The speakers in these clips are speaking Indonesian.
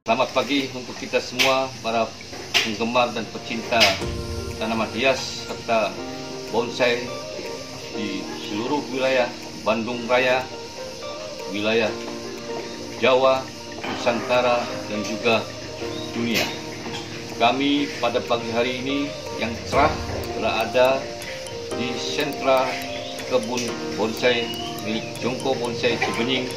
Selamat pagi untuk kita semua para penggemar dan pecinta tanaman hias serta bonsai di seluruh wilayah Bandung Raya, wilayah Jawa, Nusantara dan juga dunia. Kami pada pagi hari ini yang cerah berada di sentra kebun bonsai milik Jongko Bonsai Cibenying,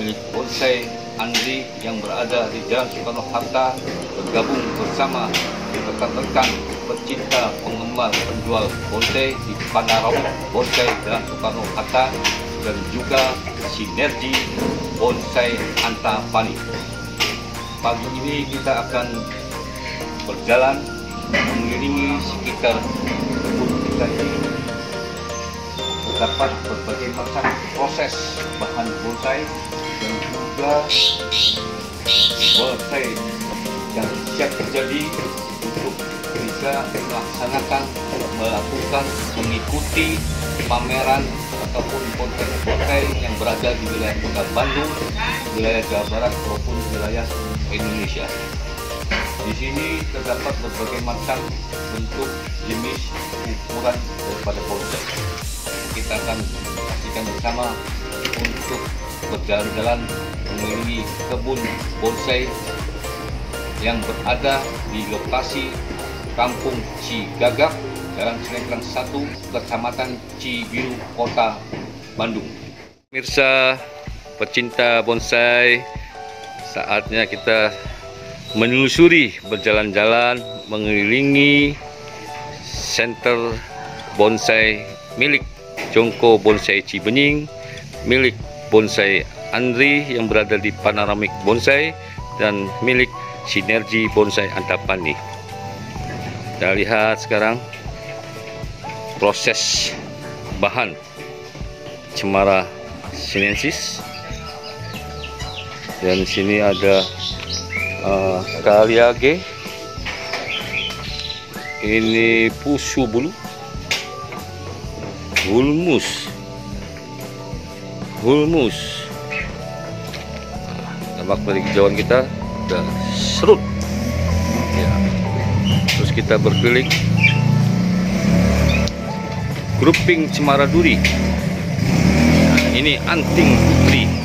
milik bonsai Andri yang berada di Jalan Soekarno-Hatta bergabung bersama rekan-rekan pecinta penggemar penjual bonsai di Panarau Bonsai Jalan Soekarno-Hatta dan juga sinergi bonsai Antapani. Pagi ini kita akan berjalan mengelilingi sekitar kebun kita ini terdapat berbagai macam proses bahan bonsai juga bonsai yang siap jadi untuk bisa melaksanakan melakukan mengikuti pameran ataupun konten bonsai yang berada di wilayah kota Bandung, wilayah Jawa Barat maupun wilayah Indonesia. Di sini terdapat berbagai macam bentuk, jenis, ukuran daripada bonsai. Kita akan saksikan bersama untuk berjalan-jalan mengelilingi kebun bonsai yang berada di lokasi Kampung Cigagap, Jalan Selengkrang 1, Kecamatan Cibiru, Kota Bandung. Mirsa pecinta bonsai, saatnya kita menelusuri berjalan-jalan mengelilingi center bonsai milik Jongko Bonsai Cibenying, milik Bonsai Andri yang berada di Panoramik Bonsai dan milik Sinergi Bonsai Antapani. Kita lihat sekarang proses bahan cemara sinensis. Dan sini ada uh, kaliage. Ini pusu bulu. Hulmus hulmus. Dari hijauan kita udah serut. Ya. terus kita berkeliling grouping cemara duri nah, ini anting putri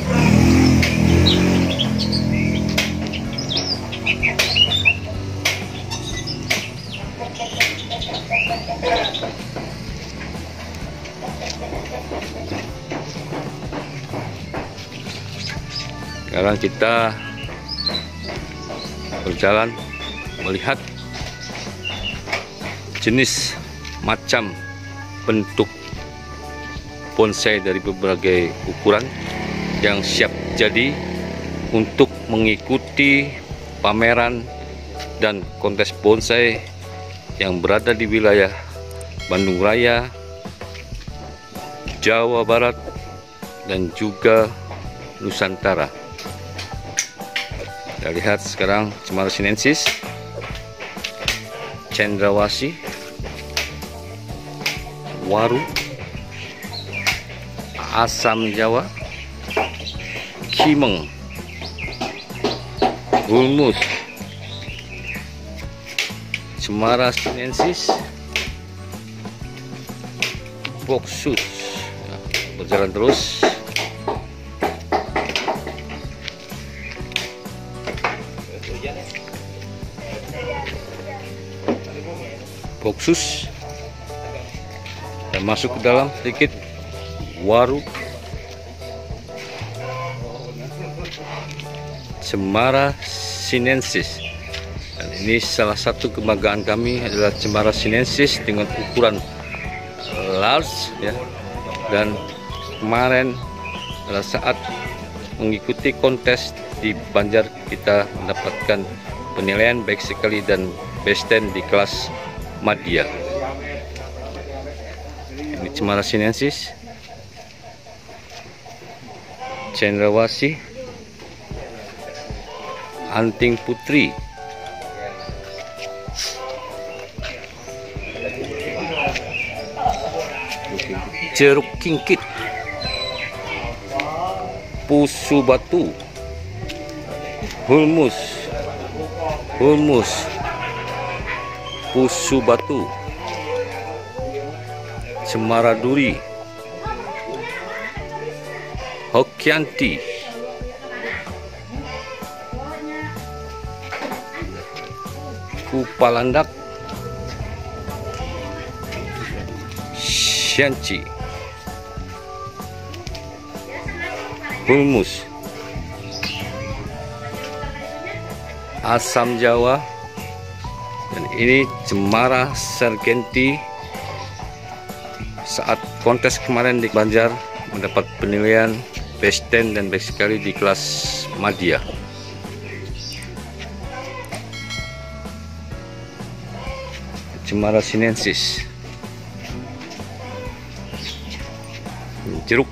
sekarang kita berjalan melihat jenis macam bentuk bonsai dari berbagai ukuran yang siap jadi untuk mengikuti pameran dan kontes bonsai yang berada di wilayah Bandung Raya, Jawa Barat, dan juga Nusantara. Kita lihat sekarang Cemara sinensis, Cendrawasi, Waru, Asam Jawa, Kimeng, Gulmus, Cemara sinensis, Boksus. Ya, berjalan terus. Boksus. Dan masuk ke dalam sedikit. Waru. Cemara sinensis. Dan ini salah satu kebanggaan kami adalah Cemara sinensis dengan ukuran large ya. Dan kemarin pada saat mengikuti kontes di Banjar kita mendapatkan penilaian sekali dan best 10 di kelas Madya ini Cemara sinensis. Cendrawasi Anting Putri. Jeruk kingkit. Pusu batu. Hulmus Hulmus Pusu Batu. Cemara Duri. Hokianti Kupalandak. Shanchi Hulmus Asam Jawa. Dan ini Cemara Sergenti. Saat kontes kemarin di Banjar mendapat penilaian best 10 dan best sekali di kelas Madya Cemara sinensis. Jeruk.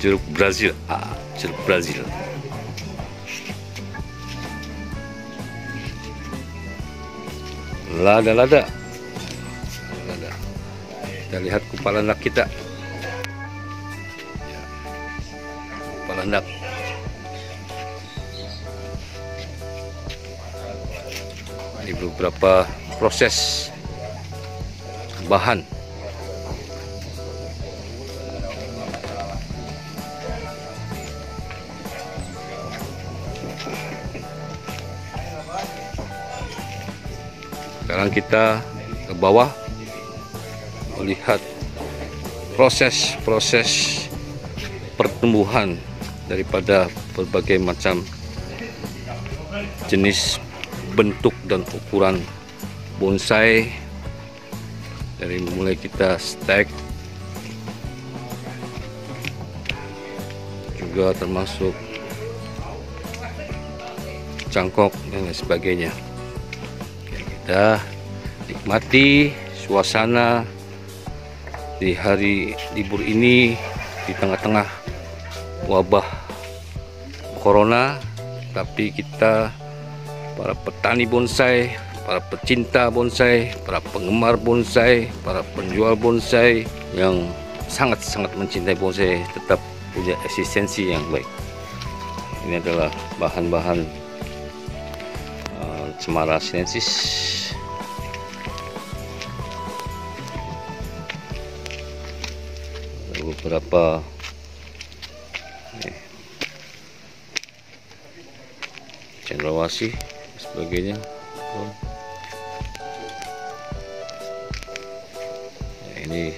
Jeruk Brazil. Ah, jeruk Brazil lada-lada lada. Kita lihat kepala anak kita. Ya. kepala anak. Ini beberapa proses bahan sekarang kita ke bawah melihat proses-proses pertumbuhan daripada berbagai macam jenis bentuk dan ukuran bonsai. Dari mulai kita stack juga termasuk cangkok dan sebagainya kita nikmati suasana di hari libur ini di tengah-tengah wabah corona. Tapi kita para petani bonsai para pecinta bonsai para penggemar bonsai para penjual bonsai yang sangat-sangat mencintai bonsai tetap punya eksistensi yang baik. Ini adalah bahan-bahan uh, cemara sinensis beberapa cendrawasih sebagainya. Ya, ini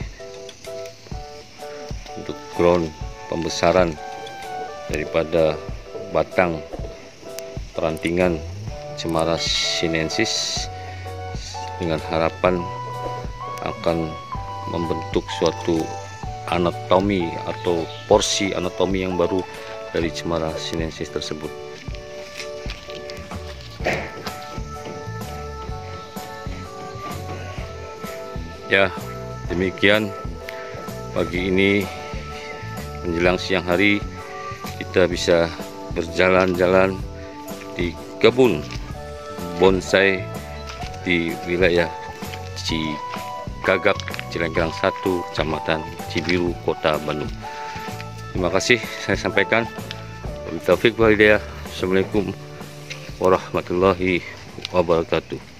untuk ground pembesaran daripada batang perantingan cemara sinensis dengan harapan akan membentuk suatu anatomi atau porsi anatomi yang baru dari cemara sinensis tersebut. Ya, demikian pagi ini menjelang siang hari kita bisa berjalan-jalan di kebun bonsai di wilayah Cikagak Cilenggang 1 Kecamatan Cibiru Kota Bandung. Terima kasih saya sampaikan. Taufik Walidaya Assalamualaikum warahmatullahi wabarakatuh